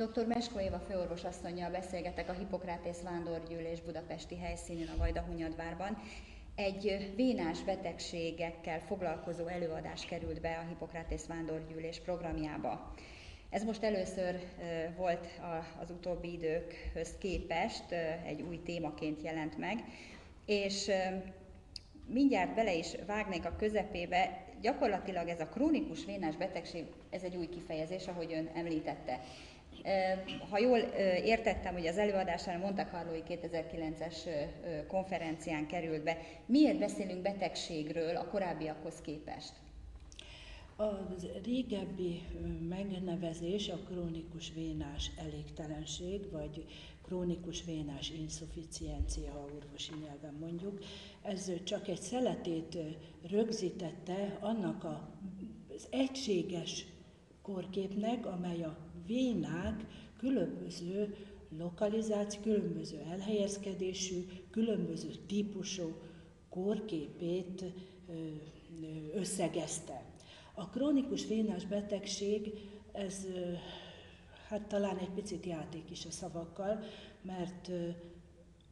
Dr. Mesko Éva főorvos asszonynal beszélgetek a Hippokrátész Vándorgyűlés budapesti helyszínén a Vajdahunyadvárban. Egy vénás betegségekkel foglalkozó előadás került be a Hippokrátész Vándorgyűlés programjába. Ez most először volt az utóbbi időkhöz képest, egy új témaként jelent meg, és mindjárt bele is vágnék a közepébe, gyakorlatilag ez a krónikus vénás betegség, ez egy új kifejezés, ahogy ön említette. Ha jól értettem, hogy az előadásán Monte Carloi 2009-es konferencián került be, miért beszélünk betegségről a korábbiakhoz képest? Az régebbi megnevezés a krónikus vénás elégtelenség, vagy krónikus vénás insufficiencia, ha orvosi nyelven mondjuk. Ez csak egy szeletét rögzítette annak az egységes korképnek, amely a vénák különböző lokalizáció, különböző elhelyezkedésű, különböző típusú korképét összegezte. A krónikus vénás betegség, ez hát talán egy picit játék is a szavakkal, mert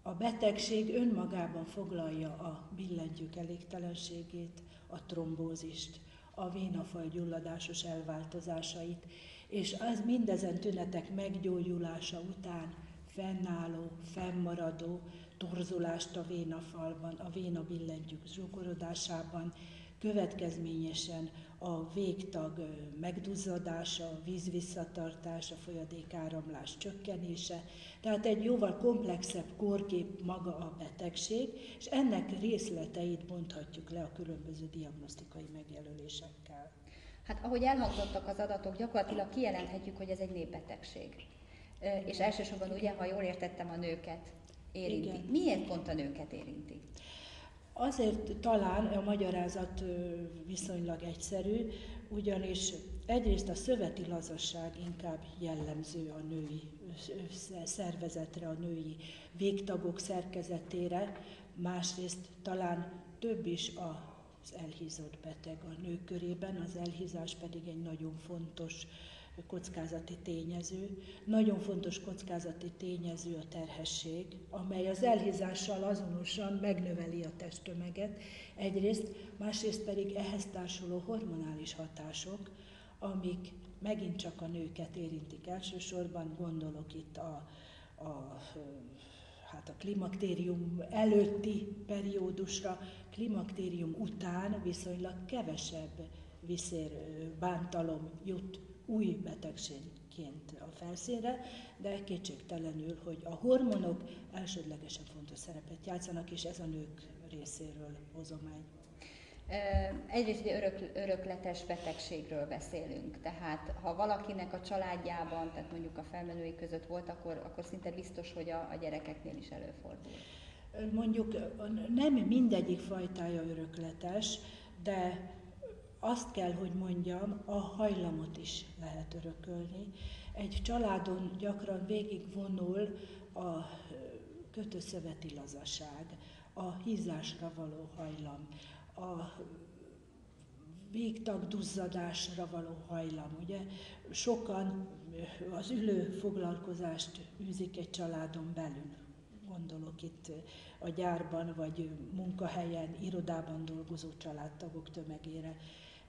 a betegség önmagában foglalja a billentyűk elégtelenségét, a trombózist, a vénafaj gyulladásos elváltozásait, és az mindezen tünetek meggyógyulása után fennálló, fennmaradó torzulást a vénafalban, a véna billentyűk zsugorodásában, következményesen a végtag megduzzadása, a vízvisszatartás, a folyadékáramlás csökkenése, tehát egy jóval komplexebb korkép maga a betegség, és ennek részleteit bonthatjuk le a különböző diagnosztikai megjelölésekkel. Hát ahogy elhangzottak az adatok, gyakorlatilag kijelenthetjük, hogy ez egy népbetegség. És elsősorban ugye, ha jól értettem, a nőket érinti. Igen. Miért pont a nőket érinti? Azért talán a magyarázat viszonylag egyszerű, ugyanis egyrészt a szöveti lazasság inkább jellemző a női szervezetre, a női végtagok szerkezetére, másrészt talán több is az elhízott beteg a nők körében, az elhízás pedig egy nagyon fontos kockázati tényező. Nagyon fontos kockázati tényező a terhesség, amely az elhízással azonosan megnöveli a testtömeget egyrészt, másrészt pedig ehhez társuló hormonális hatások, amik megint csak a nőket érintik elsősorban, gondolok itt a, a hát a klimaktérium előtti periódusra, klimaktérium után viszonylag kevesebb viszér bántalom jut új betegségként a felszínre, de kétségtelenül, hogy a hormonok elsődlegesen fontos szerepet játszanak, és ez a nők részéről hozomány. Egyrészt ugye örök, örökletes betegségről beszélünk, tehát ha valakinek a családjában, tehát mondjuk a felmenői között volt, akkor, akkor szinte biztos, hogy a, a gyerekeknél is előfordul. Mondjuk nem mindegyik fajtája örökletes, de azt kell, hogy mondjam, a hajlamot is lehet örökölni. Egy családon gyakran végigvonul a kötőszöveti lazaság, a hízásra való hajlam, a végtag duzzadásra való hajlam. Ugye sokan az ülő foglalkozást űzik egy családon belül. Gondolok itt a gyárban, vagy munkahelyen, irodában dolgozó családtagok tömegére.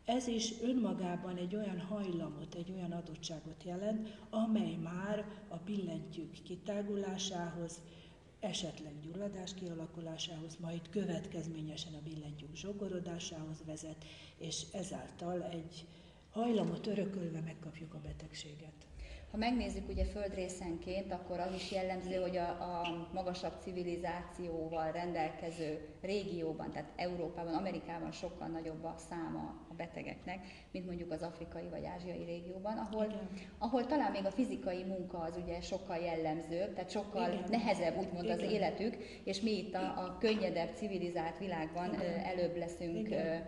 Ez is önmagában egy olyan hajlamot, egy olyan adottságot jelent, amely már a billentyűk kitágulásához, esetleg gyulladás kialakulásához, majd következményesen a billentyűk zsogorodásához vezet, és ezáltal egy hajlamot örökölve megkapjuk a betegséget. Ha megnézzük ugye földrészenként, akkor az is jellemző, hogy a, a magasabb civilizációval rendelkező régióban, tehát Európában, Amerikában sokkal nagyobb a száma a betegeknek, mint mondjuk az afrikai vagy ázsiai régióban, ahol, ahol talán még a fizikai munka az ugye sokkal jellemzőbb, tehát sokkal Igen. nehezebb úgymond Igen. az életük, és mi itt a, a könnyedebb, civilizált világban Igen. előbb leszünk Igen.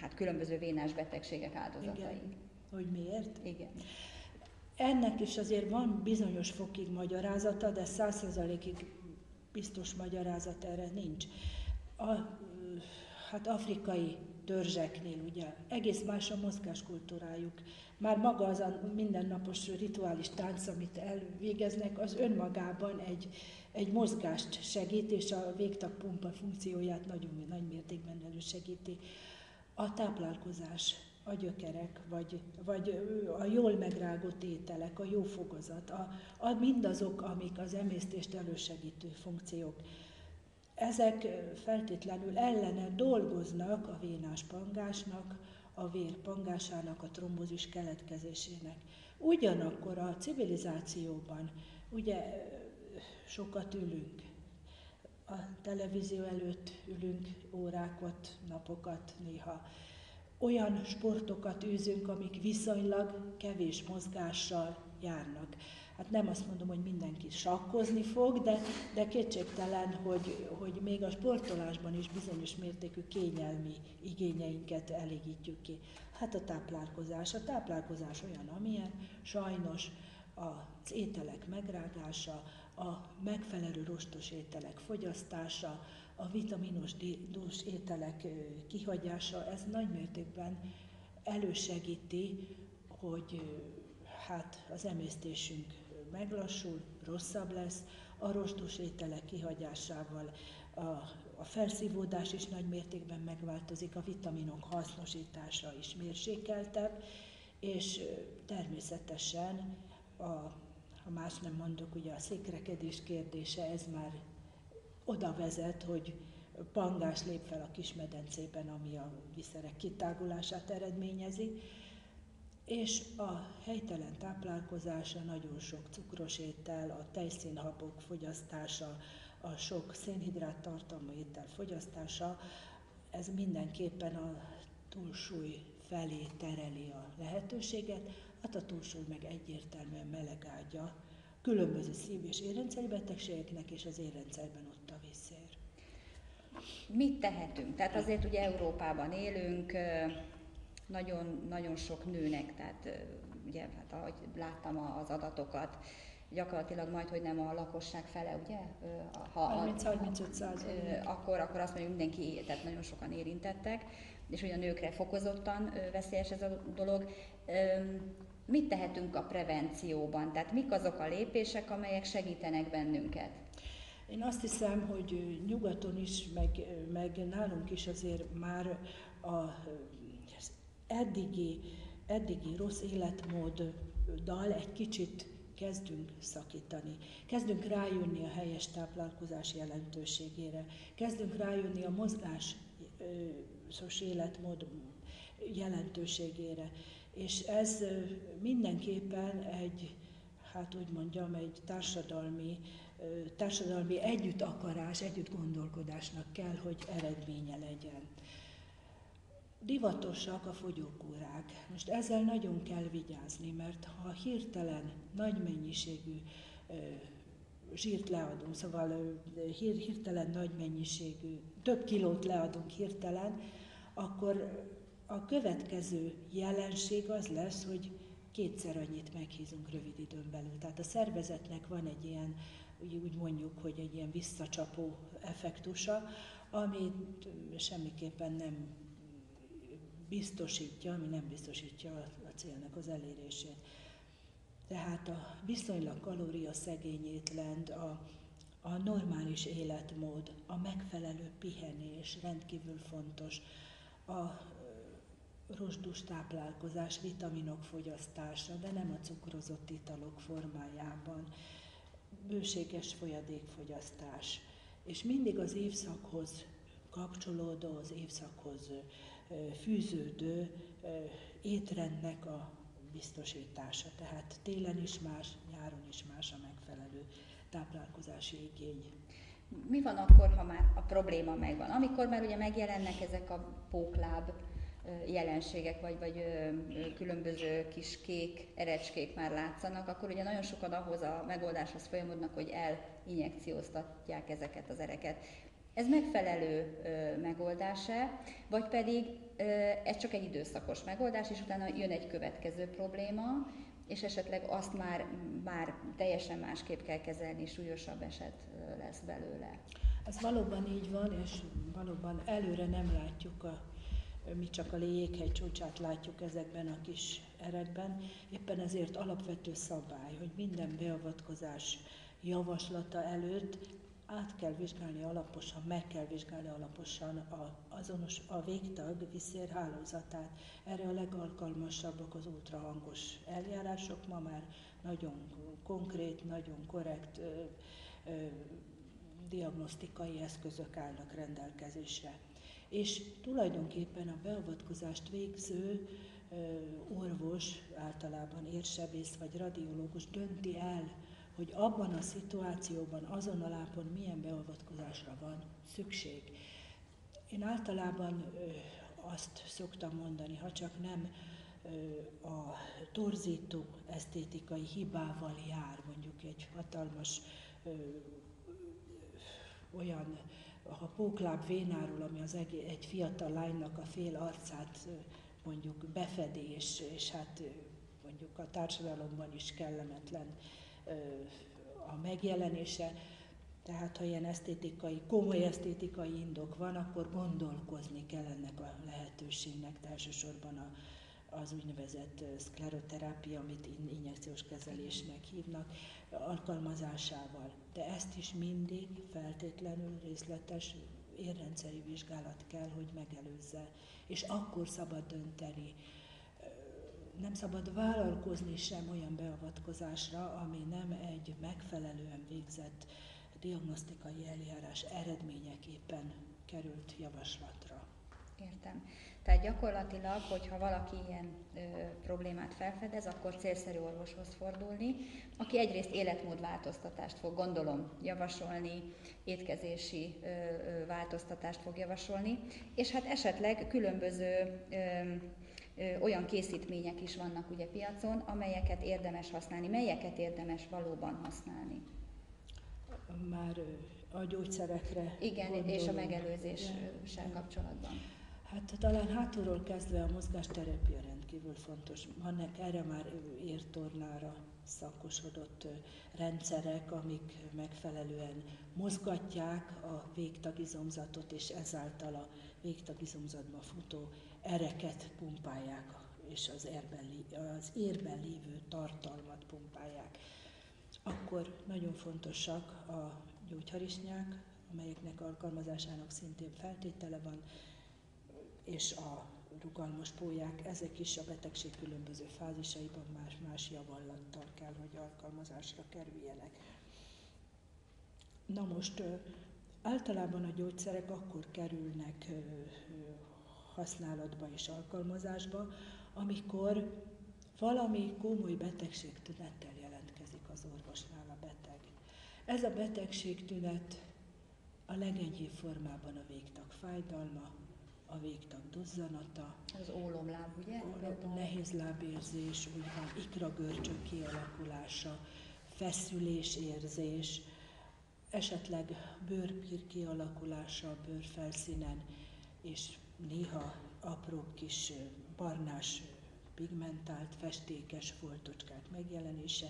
hát különböző vénás betegségek áldozatai. Igen. Hogy miért? Igen. Ennek is azért van bizonyos fokig magyarázata, de százszerzalékig biztos magyarázat erre nincs. A, hát afrikai törzseknél, ugye egész más a mozgáskultúrájuk. Már maga az a mindennapos rituális tánc, amit elvégeznek, az önmagában egy, egy mozgást segít, és a végtagpumpa funkcióját nagyon nagy mértékben elősegíti. A táplálkozás, a gyökerek, vagy, vagy a jól megrágott ételek, a jó fogozat, a, a mindazok, amik az emésztést elősegítő funkciók. Ezek feltétlenül ellene dolgoznak a vénás pangásnak, a vér pangásának, a trombózis keletkezésének. Ugyanakkor a civilizációban ugye sokat ülünk, a televízió előtt ülünk órákat, napokat néha. Olyan sportokat űzünk, amik viszonylag kevés mozgással járnak. Hát nem azt mondom, hogy mindenki sakkozni fog, de, de kétségtelen, hogy, hogy még a sportolásban is bizonyos mértékű kényelmi igényeinket elégítjük ki. Hát a táplálkozás. A táplálkozás olyan, amilyen sajnos az ételek megrágása, a megfelelő rostos ételek fogyasztása, a vitaminos dús ételek kihagyása, ez nagy mértékben elősegíti, hogy hát az emésztésünk meglassul, rosszabb lesz, a rostos ételek kihagyásával a, a felszívódás is nagy mértékben megváltozik, a vitaminok hasznosítása is mérsékeltebb, és természetesen a, ha más nem mondok, ugye a székrekedés kérdése, ez már oda vezet, hogy pangás lép fel a kismedencében, ami a viszerek kitágulását eredményezi, és a helytelen táplálkozása, nagyon sok cukros étel, a tejszínhapok fogyasztása, a sok szénhidrát tartalmú étel fogyasztása, ez mindenképpen a túlsúly felé tereli a lehetőséget, hát a túlsúly meg egyértelműen melegágya különböző szív- és érrendszeri betegségeknek, és az érrendszerben ott. Mit tehetünk? Tehát azért ugye Európában élünk, nagyon, nagyon sok nőnek, tehát ugye, hát ahogy láttam az adatokat, gyakorlatilag majd, hogy nem a lakosság fele, ugye? Ha 30-35 százalék. Akkor, akkor azt mondjuk mindenki, tehát nagyon sokan érintettek, és hogy a nőkre fokozottan veszélyes ez a dolog. Mit tehetünk a prevencióban? Tehát mik azok a lépések, amelyek segítenek bennünket? Én azt hiszem, hogy nyugaton is, meg, meg nálunk is azért már a eddigi, eddigi rossz életmóddal egy kicsit kezdünk szakítani. Kezdünk rájönni a helyes táplálkozás jelentőségére. Kezdünk rájönni a mozgásos életmód jelentőségére. És ez mindenképpen egy, hát úgy mondjam, egy társadalmi, társadalmi együtt akarás, együtt gondolkodásnak kell, hogy eredménye legyen divatosak a fogyókúrák. Most ezzel nagyon kell vigyázni, mert ha hirtelen nagy mennyiségű zsírt leadunk, szóval hir, hirtelen nagy mennyiségű, több kilót leadunk hirtelen, akkor a következő jelenség az lesz, hogy kétszer annyit meghízunk rövid időn belül. Tehát a szervezetnek van egy ilyen, úgy mondjuk, hogy egy ilyen visszacsapó effektusa, amit semmiképpen nem biztosítja, ami nem biztosítja a célnak az elérését. Tehát a viszonylag kalóriaszegény étrend, a, a normális életmód, a megfelelő pihenés rendkívül fontos, a rosdus táplálkozás, vitaminok fogyasztása, de nem a cukrozott italok formájában, bőséges folyadékfogyasztás, és mindig az évszakhoz kapcsolódó, az évszakhoz fűződő étrendnek a biztosítása. Tehát télen is más, nyáron is más a megfelelő táplálkozási igény. Mi van akkor, ha már a probléma megvan? Amikor már ugye megjelennek ezek a pókláb jelenségek, vagy, vagy különböző kis kék erecskék már látszanak, akkor ugye nagyon sokan ahhoz a megoldáshoz folyamodnak, hogy elinjekcióztatják ezeket az ereket. Ez megfelelő megoldása, vagy pedig ö, ez csak egy időszakos megoldás, és utána jön egy következő probléma, és esetleg azt már, már teljesen másképp kell kezelni, súlyosabb eset lesz belőle. Ez valóban így van, és valóban előre nem látjuk a mi csak a jéghegy csúcsát látjuk ezekben a kis erekben. Éppen ezért alapvető szabály, hogy minden beavatkozás javaslata előtt át kell vizsgálni alaposan, meg kell vizsgálni alaposan a, azonos, a végtag viszér hálózatát. Erre a legalkalmasabbak az ultrahangos eljárások, ma már nagyon konkrét, nagyon korrekt ö, ö, diagnosztikai eszközök állnak rendelkezésre. És tulajdonképpen a beavatkozást végző orvos, általában érsebész vagy radiológus dönti el, hogy abban a szituációban, azon a lápon milyen beavatkozásra van szükség. Én általában azt szoktam mondani, ha csak nem a torzító esztétikai hibával jár, mondjuk egy hatalmas olyan, a pókláb vénáról, ami az egy, egy fiatal lánynak a fél arcát mondjuk befedi, és, és hát mondjuk a társadalomban is kellemetlen a megjelenése. Tehát ha ilyen esztétikai, komoly esztétikai indok van, akkor gondolkozni kell ennek a lehetőségnek, elsősorban a, az úgynevezett szkleroterápia, amit injekciós kezelésnek hívnak, alkalmazásával. De ezt is mindig feltétlenül részletes érrendszeri vizsgálat kell, hogy megelőzze. És akkor szabad dönteni, nem szabad vállalkozni sem olyan beavatkozásra, ami nem egy megfelelően végzett diagnosztikai eljárás eredményeképpen került javaslatra. Értem. Tehát gyakorlatilag, hogyha valaki ilyen ö, problémát felfedez, akkor célszerű orvoshoz fordulni, aki egyrészt életmódváltoztatást fog, gondolom, javasolni, étkezési ö, ö, változtatást fog javasolni, és hát esetleg különböző ö, olyan készítmények is vannak ugye piacon, amelyeket érdemes használni. Melyeket érdemes valóban használni? Már a gyógyszerekre Igen, gondolom. és a megelőzéssel kapcsolatban. Hát talán hátulról kezdve a mozgásterapia rendkívül fontos. Vannak erre már értornára szakosodott rendszerek, amik megfelelően mozgatják a végtagizomzatot, és ezáltal a végtagizomzatba futó ereket pumpálják, és az, érben, az érben lévő tartalmat pumpálják. Akkor nagyon fontosak a gyógyharisnyák, amelyeknek alkalmazásának szintén feltétele van, és a rugalmas pólyák, ezek is a betegség különböző fázisaiban más-más javallattal kell, hogy alkalmazásra kerüljenek. Na most általában a gyógyszerek akkor kerülnek használatba és alkalmazásba, amikor valami komoly betegségtünettel jelentkezik az orvosnál a beteg. Ez a betegségtünet a legegyéb formában a végtag fájdalma, a végtag duzzanata. Az ólomláb, ugye? Nehéz lábérzés, úgy van, ikragörcsök kialakulása, feszülésérzés, esetleg bőrpír kialakulása a bőrfelszínen, és néha apró kis barnás, pigmentált, festékes foltocskák megjelenése.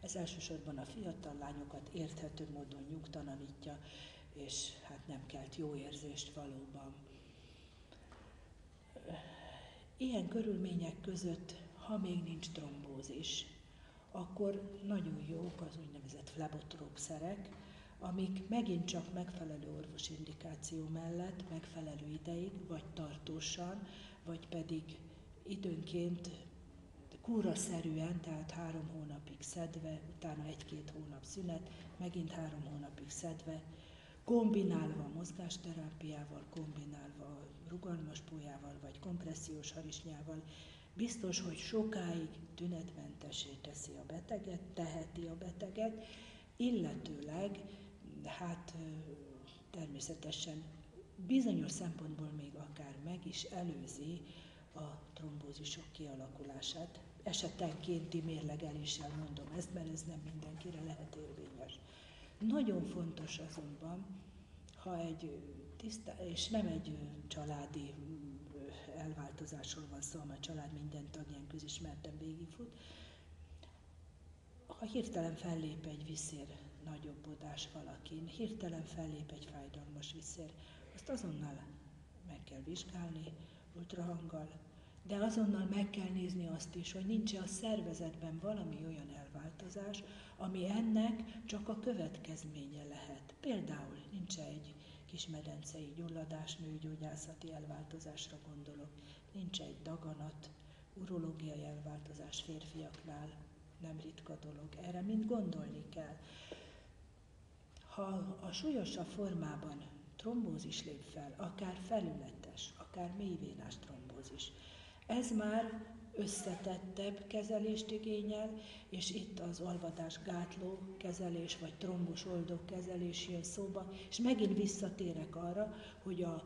Ez elsősorban a fiatal lányokat érthető módon nyugtalanítja, és hát nem kelt jó érzést valóban. Ilyen körülmények között, ha még nincs trombózis, akkor nagyon jók az úgynevezett flebotrópszerek, amik megint csak megfelelő orvos indikáció mellett megfelelő ideig, vagy tartósan, vagy pedig időnként kúraszerűen, tehát három hónapig szedve, utána egy-két hónap szünet, megint három hónapig szedve, kombinálva a mozgásterápiával, kombinálva rugalmas pólyával, vagy kompressziós harisnyával, biztos, hogy sokáig tünetmentesé teszi a beteget, teheti a beteget, illetőleg hát természetesen bizonyos szempontból még akár meg is előzi a trombózisok kialakulását. Esetenkénti mérlegeléssel mondom ezt, mert ez nem mindenkire lehet érvényes. Nagyon fontos azonban, ha egy tiszta, és nem egy családi elváltozásról van szó, mert a család minden tagján közismerten végigfut, ha hirtelen fellép egy viszér nagyobbodás valakin, hirtelen fellép egy fájdalmas viszér, azt azonnal meg kell vizsgálni, ultrahanggal. De azonnal meg kell nézni azt is, hogy nincs a szervezetben valami olyan elváltozás, ami ennek csak a következménye lehet. Például nincs egy kismedencei gyulladás, nőgyógyászati elváltozásra gondolok, nincs egy daganat, urológiai elváltozás férfiaknál, nem ritka dolog. Erre mind gondolni kell. Ha a súlyosabb formában trombózis lép fel, akár felületes, akár mélyvénás trombózis, ez már összetettebb kezelést igényel, és itt az olvadás gátló kezelés, vagy trombos oldó kezelés jön szóba, és megint visszatérek arra, hogy a,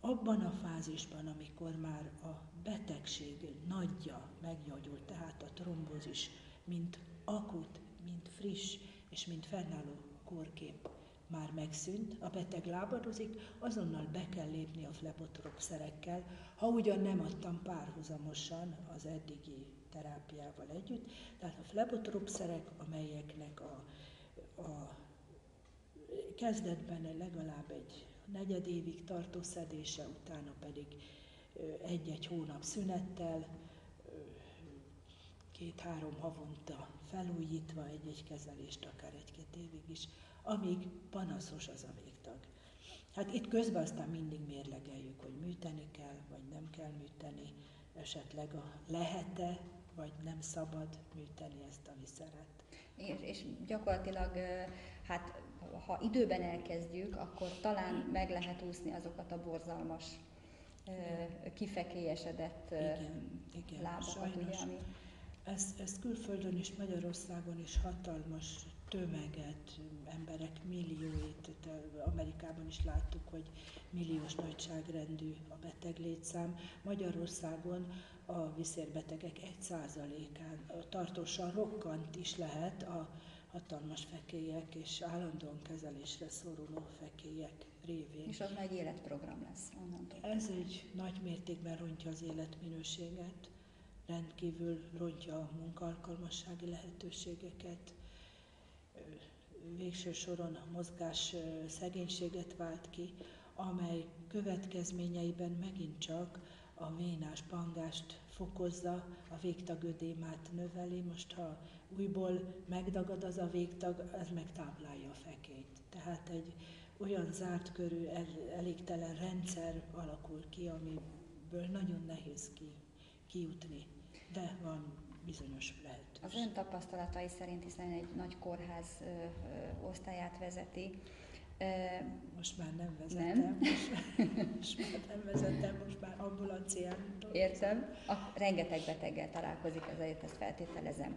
abban a fázisban, amikor már a betegség nagyja meggyógyult, tehát a trombózis, mint akut, mint friss és mint fennálló kórkép már megszűnt, a beteg lábadozik, azonnal be kell lépni a flepotropszerekkel, ha ugyan nem adtam párhuzamosan az eddigi terápiával együtt, tehát a flepotropszerek, amelyeknek a, a kezdetben legalább egy negyed évig tartó szedése, utána pedig egy-egy hónap szünettel, két-három havonta felújítva egy-egy kezelést, akár egy-két évig is amíg panaszos az a végtag. Hát itt közben aztán mindig mérlegeljük, hogy műteni kell, vagy nem kell műteni, esetleg a lehet-e, vagy nem szabad műteni ezt a viszeret. És, és gyakorlatilag, hát ha időben elkezdjük, akkor talán meg lehet úszni azokat a borzalmas, kifekélyesedett igen, igen, lábakat, sajnos. ugye, ami... Ez, ez külföldön és Magyarországon is hatalmas tömeget, emberek millióit, Amerikában is láttuk, hogy milliós nagyságrendű a beteg létszám. Magyarországon a viszérbetegek egy százalékán tartósan rokkant is lehet a hatalmas fekélyek és állandóan kezelésre szoruló fekélyek révén. És az egy életprogram lesz onnantól. Ez egy nagy mértékben rontja az életminőséget, rendkívül rontja a munkaalkalmassági lehetőségeket, végső soron mozgás szegénységet vált ki, amely következményeiben megint csak a vénás pangást fokozza, a végtagödémát növeli. Most ha újból megdagad az a végtag, ez megtáplálja a fekényt. Tehát egy olyan zárt körű, elégtelen rendszer alakul ki, amiből nagyon nehéz ki, kijutni. De van bizonyos lehetőség. Az ön tapasztalatai szerint, hiszen egy nagy kórház ö, ö, osztályát vezeti, most már nem vezetem, nem? Most, most már nem vezetem, most már ambulancián Értem, a, rengeteg beteggel találkozik, ezért ezt feltételezem.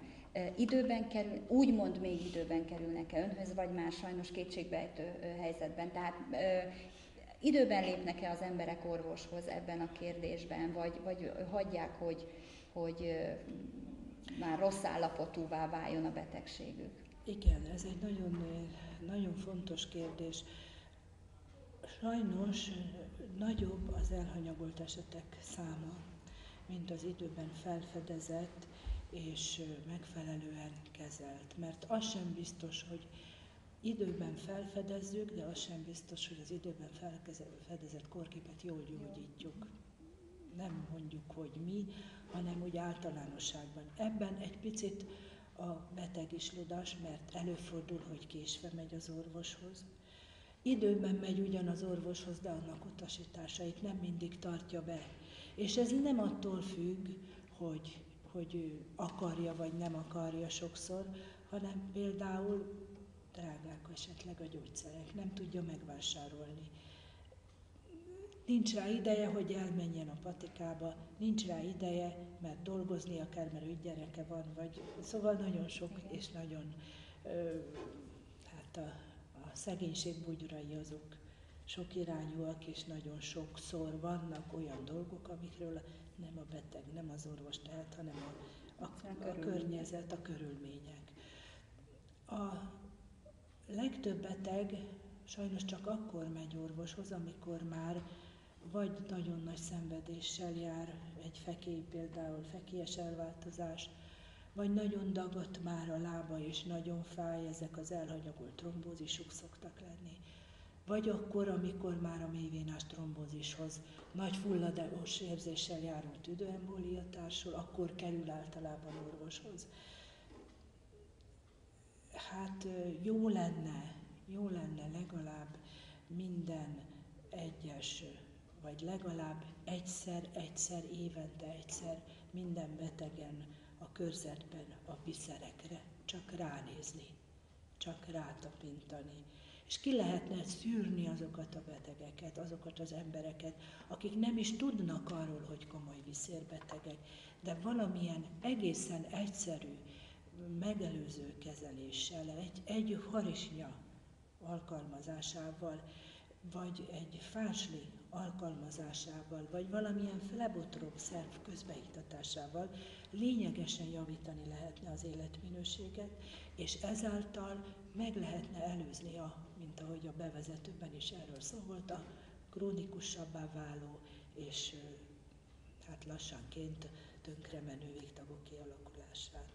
Időben kerül, úgymond még időben kerülnek-e önhöz, vagy már sajnos kétségbejtő helyzetben? Tehát időben lépnek-e az emberek orvoshoz ebben a kérdésben, vagy, vagy hagyják, hogy, hogy már rossz állapotúvá váljon a betegségük? Igen, ez egy nagyon, nagyon fontos kérdés. Sajnos nagyobb az elhanyagolt esetek száma, mint az időben felfedezett és megfelelően kezelt. Mert az sem biztos, hogy időben felfedezzük, de az sem biztos, hogy az időben felfedezett korképet jól gyógyítjuk. Nem mondjuk, hogy mi, hanem úgy általánosságban. Ebben egy picit a beteg is ludas, mert előfordul, hogy késve megy az orvoshoz. Időben megy ugyan az orvoshoz, de annak utasításait nem mindig tartja be. És ez nem attól függ, hogy, hogy ő akarja vagy nem akarja sokszor, hanem például drágák esetleg a gyógyszerek, nem tudja megvásárolni Nincs rá ideje, hogy elmenjen a patikába, nincs rá ideje, mert dolgoznia kell, mert ő gyereke van, vagy szóval nagyon sok és nagyon, ö, hát a, a szegénység bugyrai azok sok irányúak, és nagyon sokszor vannak olyan dolgok, amikről nem a beteg, nem az orvos tehet, hanem a, a, a, a környezet, a körülmények. A legtöbb beteg sajnos csak akkor megy orvoshoz, amikor már vagy nagyon nagy szenvedéssel jár egy fekély, például fekélyes elváltozás, vagy nagyon dagadt már a lába és nagyon fáj, ezek az elhanyagolt trombózisok szoktak lenni. vagy akkor, amikor már a mélyvénás trombózishoz nagy fulladós érzéssel járó tüdőembólia társul, akkor kerül általában orvoshoz. Hát jó lenne, jó lenne legalább minden egyes, vagy legalább egyszer, egyszer, évente egyszer minden betegen a körzetben a viszerekre csak ránézni, csak rátapintani. És ki lehetne szűrni azokat a betegeket, azokat az embereket, akik nem is tudnak arról, hogy komoly viszérbetegek, de valamilyen egészen egyszerű, megelőző kezeléssel, egy, egy harisnya alkalmazásával, vagy egy fásli alkalmazásával, vagy valamilyen flebotrop szerv közbeiktatásával lényegesen javítani lehetne az életminőséget, és ezáltal meg lehetne előzni a, mint ahogy a bevezetőben is erről szó volt, a krónikusabbá váló és hát lassanként tönkremenő végtagok kialakulását.